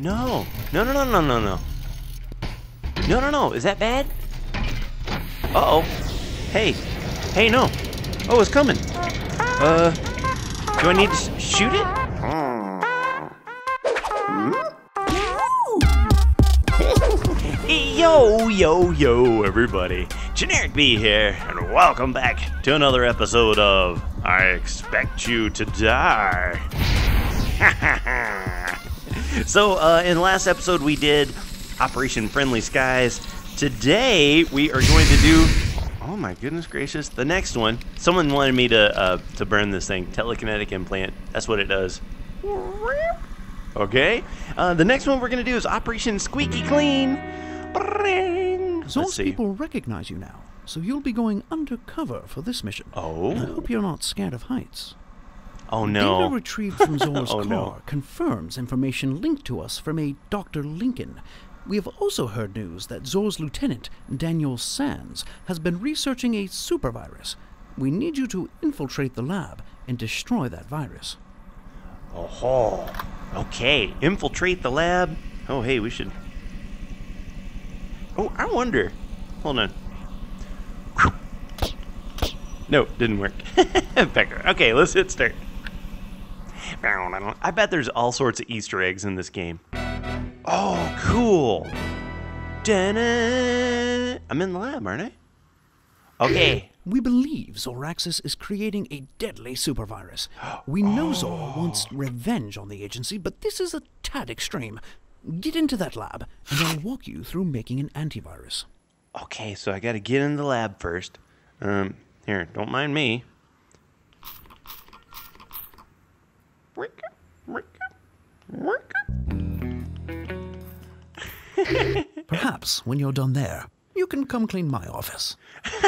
No. No, no, no, no, no, no. No, no, no. Is that bad? Uh-oh. Hey. Hey, no. Oh, it's coming. Uh, do I need to sh- shoot it? Yo, yo, yo, everybody. GenerikB here, and welcome back to another episode of I Expect You to Die. so, uh, in the last episode, we did Operation Friendly Skies. Today, we are going to do. Oh my goodness gracious! The next one. Someone wanted me to uh, to burn this thing. Telekinetic implant. That's what it does. Okay. Uh, the next one we're gonna do is Operation Squeaky Clean. Those people recognize you now, so you'll be going undercover for this mission. Oh. I hope you're not scared of heights. Oh no. Data retrieved from Zor's Oh, car no. confirms information linked to us from a Dr. Lincoln. We have also heard news that Zor's lieutenant, Daniel Sands, has been researching a supervirus. We need you to infiltrate the lab and destroy that virus. Oh. Okay. Infiltrate the lab. Oh hey, we should. Oh, I wonder. Hold on. No, didn't work. Pecker. Okay, let's hit start. I bet there's all sorts of Easter eggs in this game. Oh, cool. I'm in the lab, aren't I? Okay. We believe Zoraxis is creating a deadly supervirus. We know Zor wants revenge on the agency, but this is a tad extreme. Get into that lab, and I'll walk you through making an antivirus. Okay, so I got to get in the lab first. Um, here, don't mind me. Perhaps when you're done there, you can come clean my office.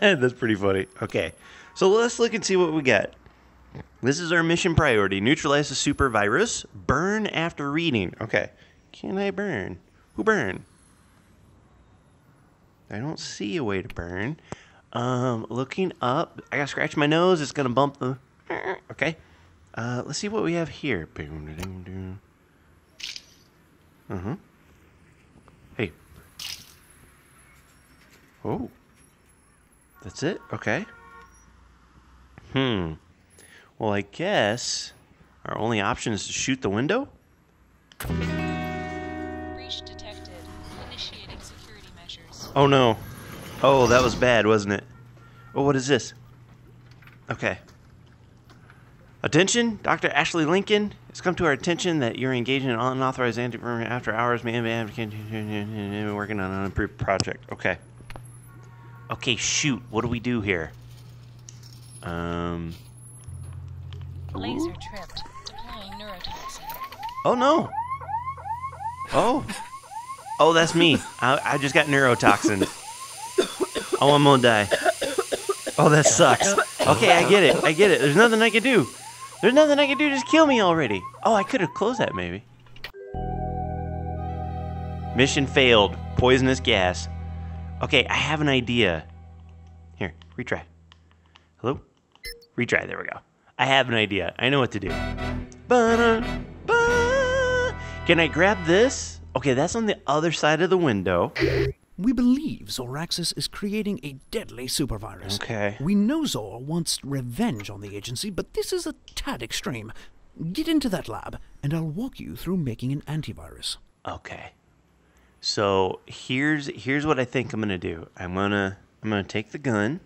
That's pretty funny. Okay, so let's look and see what we got. This is our mission priority neutralize the super virus, burn after reading. Okay, can I burn? Who burn? I don't see a way to burn. Um, looking up, I gotta scratch my nose. It's gonna bump the. Okay, uh, let's see what we have here. Uh huh. Hey. Oh. That's it? Okay. Hmm. Well, I guess our only option is to shoot the window? Breach detected. Initiating security measures. Oh no. Oh, that was bad, wasn't it? Oh, what is this? Okay. Attention, Dr. Ashley Lincoln. It's come to our attention that you're engaging in unauthorized anti after hours man man working on an unapproved project. Okay. Okay, shoot. What do we do here? Um. Laser tripped. Deploying neurotoxin. Oh no. Oh. Oh, that's me. I, I just got neurotoxin. Oh, I'm gonna die. Oh, that sucks. Okay, I get it. I get it. There's nothing I can do. There's nothing I can do. Just kill me already. Oh, I could have closed that maybe. Mission failed. Poisonous gas. Okay, I have an idea. Here, retry. Hello? Retry. There we go. I have an idea. I know what to do. Can I grab this? Okay, that's on the other side of the window. We believe Zoraxis is creating a deadly supervirus. Okay. We know Zor wants revenge on the agency, but this is a tad extreme. Get into that lab, and I'll walk you through making an antivirus. Okay. So here's here's what I think I'm gonna do. I'm gonna I'm gonna take the gun.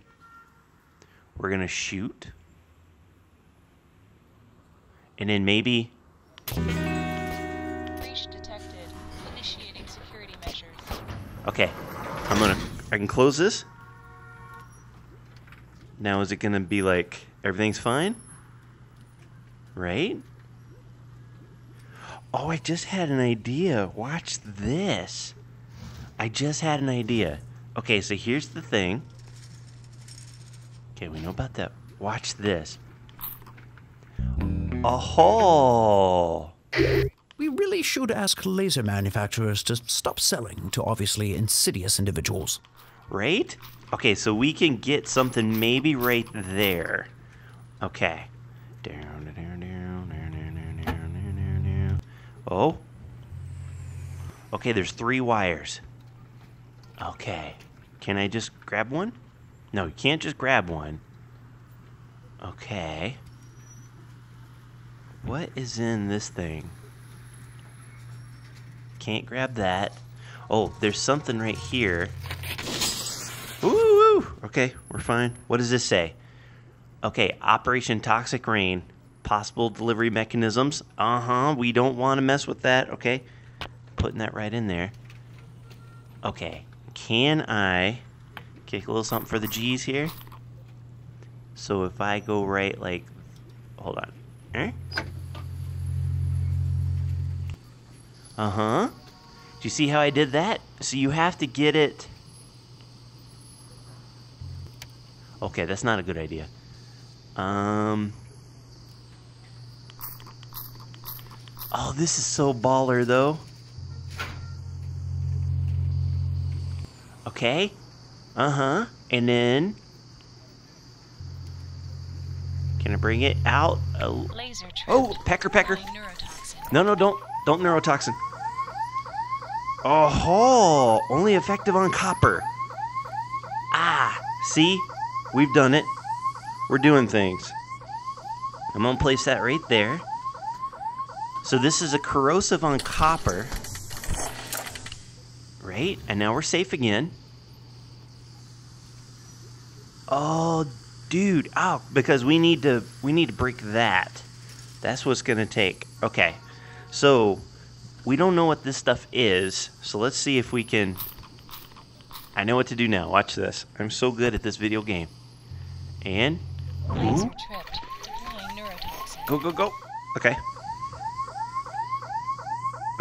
We're gonna shoot. And then maybe Breach detected. Initiating security measures. Okay. I'm gonna I can close this. Now is it gonna be like everything's fine? Right? Oh, I just had an idea. Watch this. I just had an idea. Okay, so here's the thing. Okay, we know about that. Watch this. Oh. Really should ask laser manufacturers to stop selling to obviously insidious individuals. right? Okay, so we can get something maybe right there. Okay. Down, down, down, down, Oh, Okay, there's three wires. Okay. Can I just grab one? No, you can't just grab one. Okay. What is in this thing? Can't grab that. Oh, there's something right here. Ooh. Okay, we're fine. What does this say? Okay, Operation Toxic Rain. Possible delivery mechanisms. Uh huh. We don't want to mess with that. Okay. Putting that right in there. Okay. Can I kick a little something for the G's here? So if I go right like. Hold on. Eh? Uh huh. Do you see how I did that? So you have to get it. Okay, that's not a good idea. Um. Oh, this is so baller, though. Okay. Uh huh. And then. Can I bring it out? Laser. Oh, pecker, pecker. No, no, don't. Don't neurotoxin. Oh, only effective on copper. Ah, see? We've done it. We're doing things. I'm going to place that right there. So this is a corrosive on copper. Right? And now we're safe again. Oh, dude. Oh, because we need to we need to break that. That's what's going to take. Okay. So, we don't know what this stuff is. So let's see if we can I know what to do now. Watch this. I'm so good at this video game. And Ooh. tripped. Deploying neurotoxin. Go, go, go. Okay.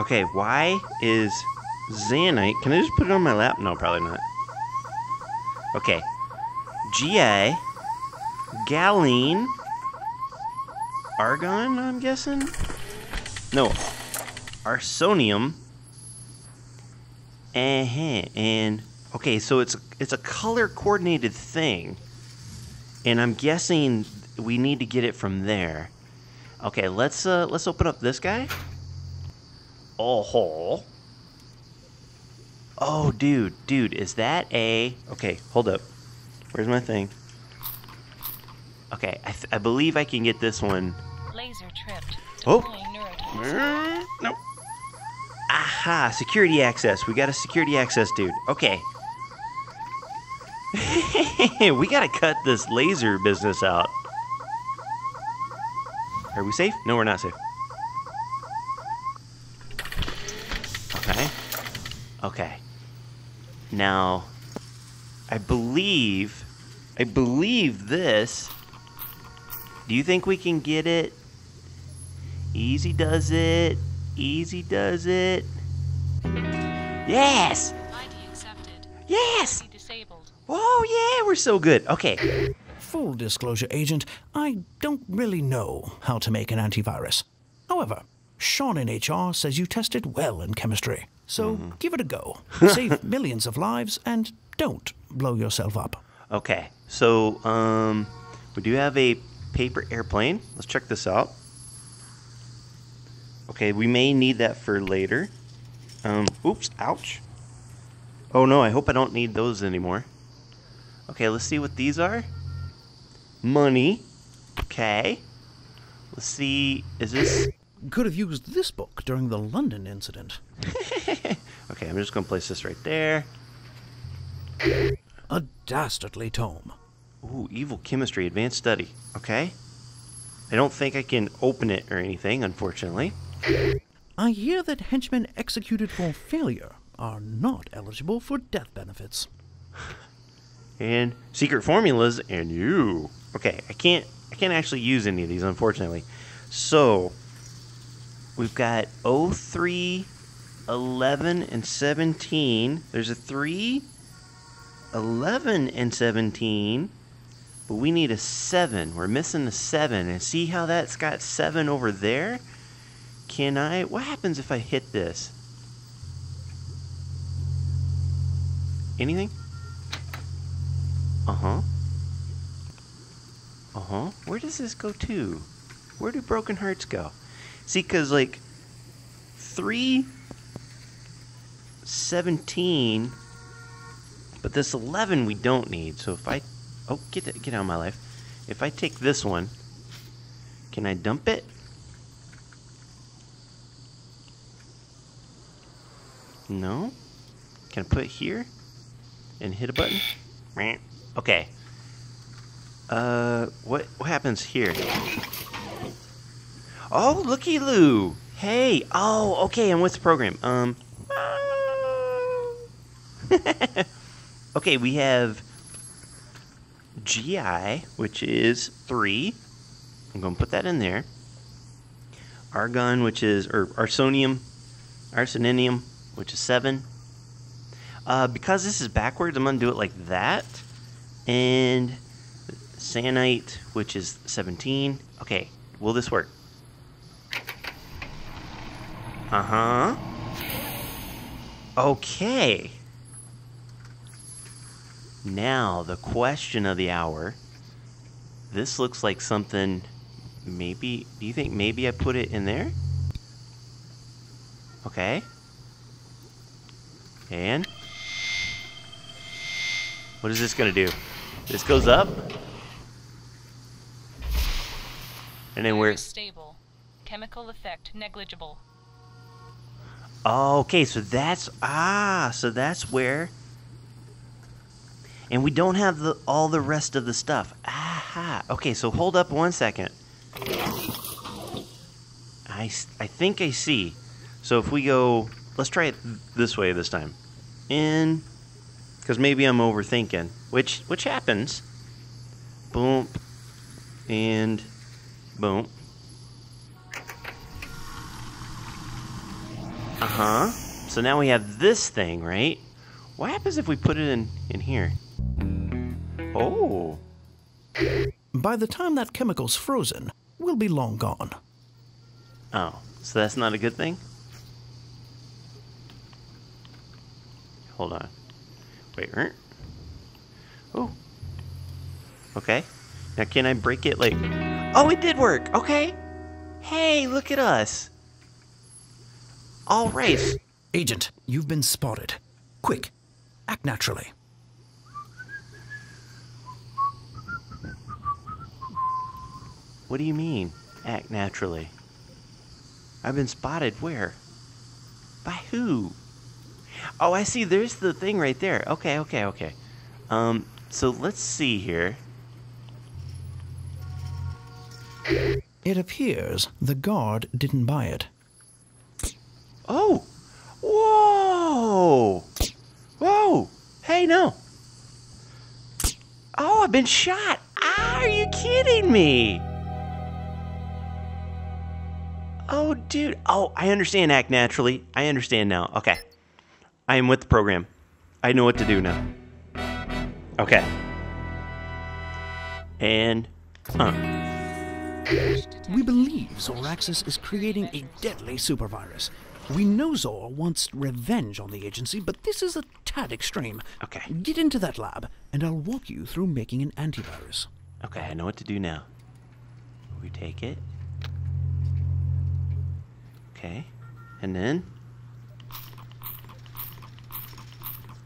Okay, why is Zanite? Can I just put it on my lap? No, probably not. Okay. GA. Galine. Argon, I'm guessing? No. Arsonium. Uh-huh. And okay, so it's it's a color coordinated thing. And I'm guessing we need to get it from there. Okay, let's uh let's open up this guy. Oh ho. Oh dude, dude, is that a Okay, hold up. Where's my thing? Okay, I, th- I believe I can get this one. Laser tripped. Oh. Deploying. Nope. Aha, security access. We got a security access dude. Okay. we gotta cut this laser business out. Are we safe? No, we're not safe. Okay. Okay. Now, I believe, I believe this. Do you think we can get it? Easy does it. Easy does it. Yes! ID accepted. Yes! Disabled. Oh, yeah, we're so good. Okay. Full disclosure, Agent, I don't really know how to make an antivirus. However, Sean in HR says you tested well in chemistry. So give it a go. Save millions of lives and don't blow yourself up. Okay. So, um, we do have a paper airplane. Let's check this out. Okay, we may need that for later. Um, oops, ouch. Oh no, I hope I don't need those anymore. Okay, let's see what these are. Money. Okay. Let's see, is this. Could have used this book during the London incident. Okay, I'm just gonna place this right there. A dastardly tome. Ooh, evil chemistry, advanced study. Okay. I don't think I can open it or anything, unfortunately. I hear that henchmen executed for failure are not eligible for death benefits. and secret formulas and you. Okay, I can't I can't actually use any of these unfortunately. So we've got 03 11 and 17. There's a 3 11 and 17. But we need a 7. We're missing a 7. And see how that's got 7 over there? Can I What happens if I hit this? Anything? Uh huh. Uh huh. Where does this go to? Where do broken hearts go? See, because, like, three 17, but this 11 we don't need. So if I, oh, get that, get out of my life. If I take this one, can I dump it? No. Can I put here and hit a button? Okay. Uh, what what happens here? Oh, looky Lou. Hey. Oh, okay. I'm with the program. Um. okay, we have GI, which is three. I'm going to put that in there. Argon, which is, or arsonium, arseninium, which is seven. Uh, because this is backwards, I'm going to do it like that. And sanite, which is 17. Okay, will this work? Uh huh. Okay. Now, the question of the hour. This looks like something. Maybe. Do you think maybe I put it in there? Okay. And. What is this going to do? This goes up. And then Where we're. stable. Chemical effect negligible. Okay, so that's ah, so that's where. And we don't have the all the rest of the stuff. Aha. Okay, so hold up one second. I, I think I see. So if we go, let's try it this way this time. In, because maybe I'm overthinking, which which happens. Boom, and boom. Uh huh. So now we have this thing, right? What happens if we put it in in here? Oh. By the time that chemical's frozen, we'll be long gone. Oh. So that's not a good thing? Hold on. Wait. er. Oh. Okay. Now can I break it like Oh, it did work. Okay. Hey, look at us. All right. Agent, you've been spotted. Quick, act naturally. What do you mean? Act naturally. I've been spotted where? By who? Oh, I see. There's the thing right there. Okay, okay, okay. Um, so let's see here. It appears the guard didn't buy it. Oh! Whoa! Whoa! Hey, no! Oh, I've been shot! Ah, are you kidding me? Oh, dude. Oh, I understand act naturally. I understand now. Okay. I am with the program. I know what to do now. Okay. And. Huh. We believe Zoraxis is creating a deadly supervirus. We know Zor wants revenge on the agency, but this is a tad extreme. Okay. Get into that lab, and I'll walk you through making an antivirus. Okay, I know what to do now. We take it. Okay. And then.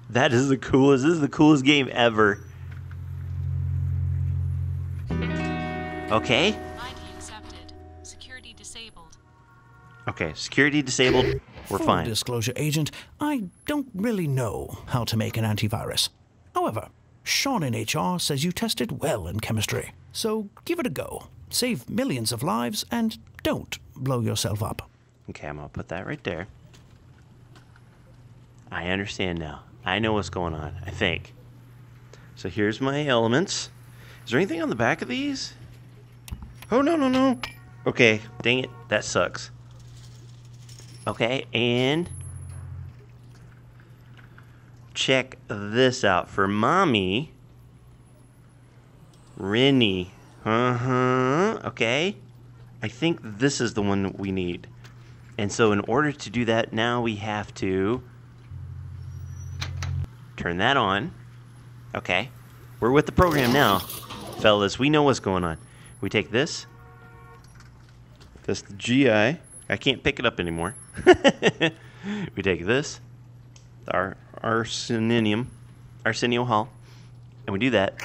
That is the coolest. This is the coolest game ever. Okay. Security disabled. Okay, security disabled. We're Full fine. disclosure, Agent, I don't really know how to make an antivirus. However, Sean in HR says you tested well in chemistry. So give it a go. Save millions of lives and don't blow yourself up. Okay, I'm gonna put that right there. I understand now. I know what's going on, I think. So here's my elements. Is there anything on the back of these? Oh, no, no, no. Okay, dang it. That sucks. Okay, and check this out for mommy. Rennie. Uh huh. Okay. I think this is the one that we need. And so, in order to do that, now we have to turn that on. Okay. We're with the program now, fellas. We know what's going on. We take this. That's the GI. I can't pick it up anymore. we take this. the arsenium. Arsenio Hall, and we do that.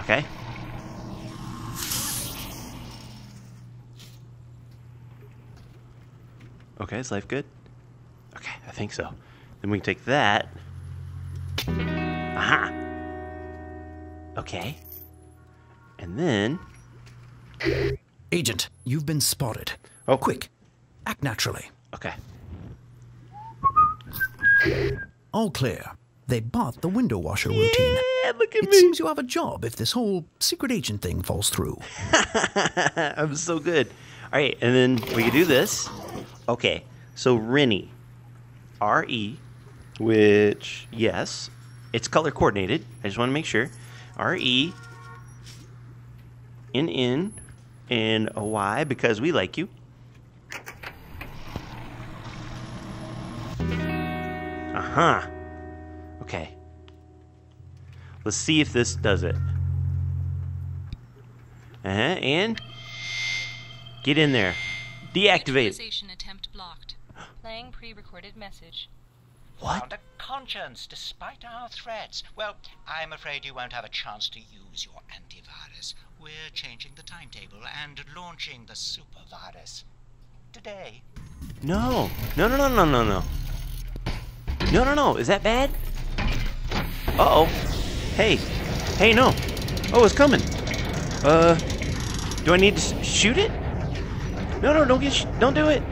Okay. Okay, is life good? Okay, I think so. Then we can take that. Aha. Okay. And then. Agent, you've been spotted. Oh. Quick, act naturally. Okay. All clear. They bought the window washer routine. Yeah, look at It me. seems you have a job if this whole secret agent thing falls through. I'm so good. All right, and then we can do this. Okay, so Rennie, R E, which yes, it's color coordinated. I just want to make sure. R E, N N, and a Y because we like you. Uh huh. Okay. Let's see if this does it. Uh huh. And get in there. Deactivate. attempt blocked. Playing pre-recorded message. What? Found a conscience despite our threats. Well, I'm afraid you won't have a chance to use your antivirus. We're changing the timetable and launching the super virus today. No. No, no, no, no, no, no. No, no, no. Is that bad? Uh oh. Hey. Hey, no. Oh, it's coming. Uh, do I need to shoot it? No, no, don't get. Sh- don't do it.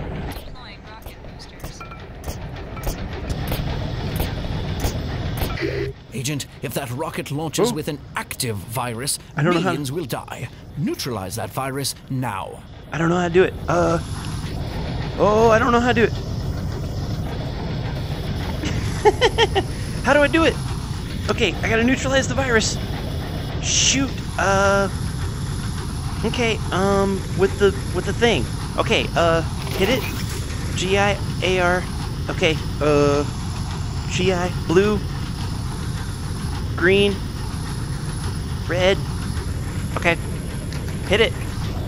Agent, if that rocket launches Oh. with an active virus, I don't know how- millions will die. Neutralize that virus now. I don't know how to do it. Uh. Oh, I don't know how to do it. how do I do it? Okay, I gotta neutralize the virus. Shoot. Uh. Okay. Um. With the with the thing. Okay. Uh. Hit it. G I A R. Okay. Uh. G I blue. Green. Red. Okay. Hit it.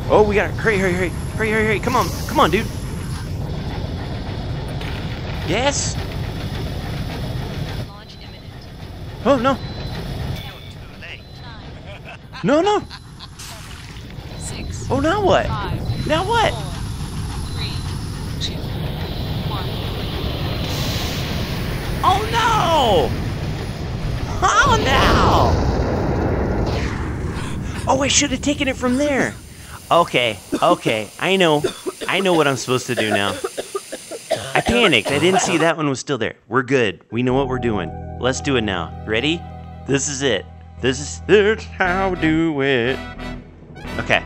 Oh, we got it. Hurry, hurry, hurry. Hurry, hurry, hurry. Come on. Come on, dude. Yes. Oh, no. No, no. Oh, now what? Now what? Oh, no. Oh, no. Oh, I should have taken it from there. Okay, okay. I know. I know what I'm supposed to do now. I panicked. I didn't see that one was still there. We're good. We know what we're doing. Let's do it now. Ready? This is it. This is it's how we do it. Okay.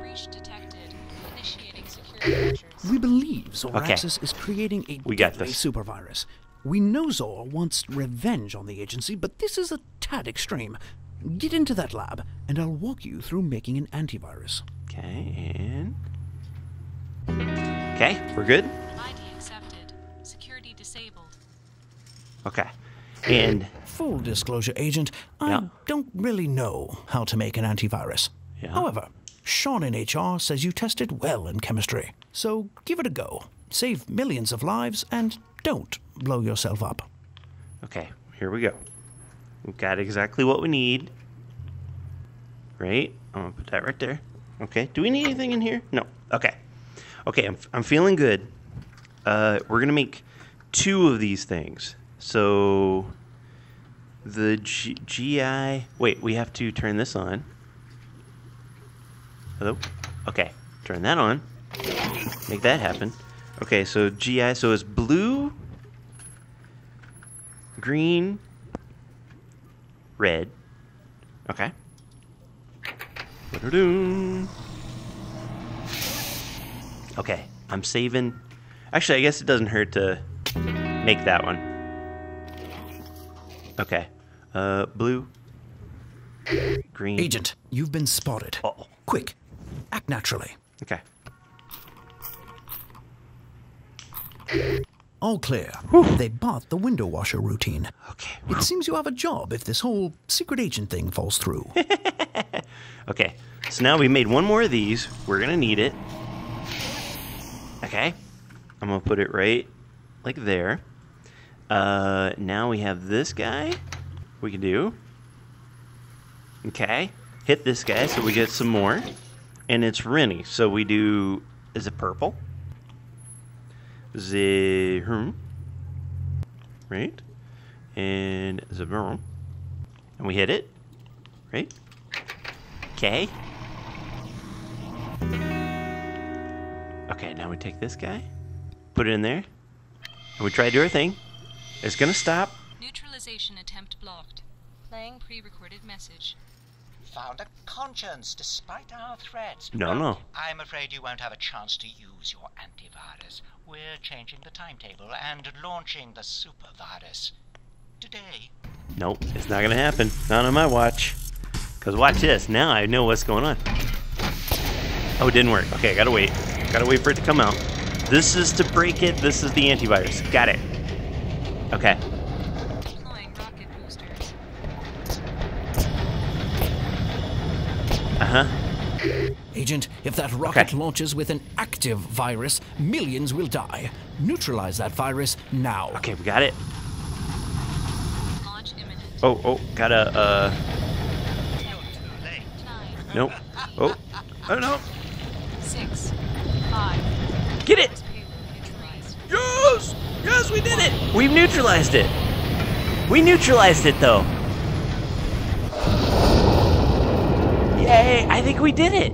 Breach detected. Initiating security measures. We believe Zoraxis is creating a We got deadly this. super virus. We know Zor wants revenge on the agency, but this is a tad extreme. Get into that lab, and I'll walk you through making an antivirus. Okay, and Okay, we're good. ID accepted. Security disabled. Okay. And Full disclosure, Agent, I Yeah. don't really know how to make an antivirus. Yeah. However, Sean in HR says you tested well in chemistry, so give it a go. Save millions of lives, and don't blow yourself up. okay, here we go. We've got exactly what we need. Right? I'm gonna put that right there. Okay. Do we need anything in here? No. Okay. Okay, I'm, I'm feeling good. Uh, we're gonna make two of these things. So the G- GI. Wait, we have to turn this on. Hello. Okay, turn that on. Make that happen. Okay, so GI. So it's blue, green, red. Okay. Okay, I'm saving. Actually, I guess it doesn't hurt to make that one. Okay. Uh, blue, green. Agent, you've been spotted. Oh, Quick, act naturally. okay. All clear. They bought the window washer routine. Okay. It seems you have a job if this whole secret agent thing falls through. Okay. So now we made one more of these. We're gonna need it. Okay. I'm gonna put it right like there. Uh, now we have this guy. We can do. Okay. Hit this guy so we get some more. And it's Rennie. So we do. Is it purple? The. Hmm. Right? And the. room. And we hit it. Right? Okay. Okay, now we take this guy, put it in there, and we try to do our thing. It's gonna stop. Neutralization attempt blocked. Playing pre-recorded message. Found a conscience despite our threats. No, no. I'm afraid you won't have a chance to use your antivirus. We're changing the timetable and launching the supervirus today. Nope, it's not gonna happen. Not on my watch. Cause watch this. Now I know what's going on. Oh, it didn't work. Okay, I gotta wait. Gotta wait for it to come out. This is to break it. This is the antivirus. Got it. Okay. Deploying rocket boosters. Uh huh. Agent, if that rocket Okay. launches with an active virus, millions will die. Neutralize that virus now. Okay, we got it. Launch imminent. Oh, oh, gotta, uh, Nine, nope. Oh, oh no. six, five. Get it! Yes! Yes, we did it! We've neutralized it. We neutralized it, though. Yay! I think we did it.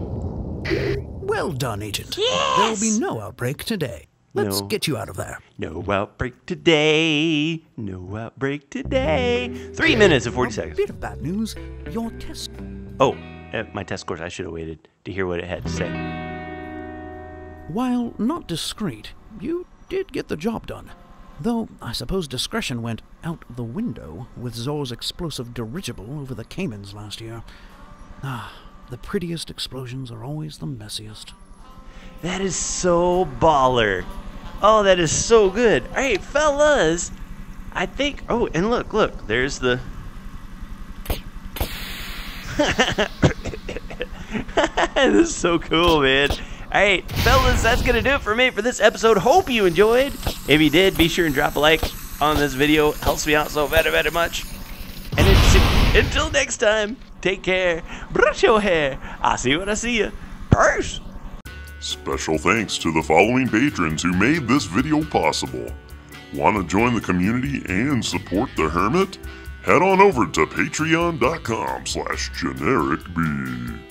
Well done, Agent. Yes! There'll be no outbreak today. Let's No. get you out of there. No outbreak today. No outbreak today. Three minutes and 40 seconds. A bit of bad news. Your test. Oh, uh, my test scores. I should have waited to hear what it had to say. While not discreet, you did get the job done. Though I suppose discretion went out the window with Zor's explosive dirigible over the Caymans last year. Ah, the prettiest explosions are always the messiest. That is so baller. Oh, that is so good. All right, fellas. I think. Oh, and look, look. There's the. this is so cool, man. All right, fellas, that's gonna do it for me for this episode. Hope you enjoyed. If you did, be sure and drop a like on this video. Helps me out so very, very much. And until next time, take care. Brush your hair. I'll see when I see you. Peace. Special thanks to the following patrons who made this video possible. Want to join the community and support the Hermit? Head on over to patreon.com slash generikb.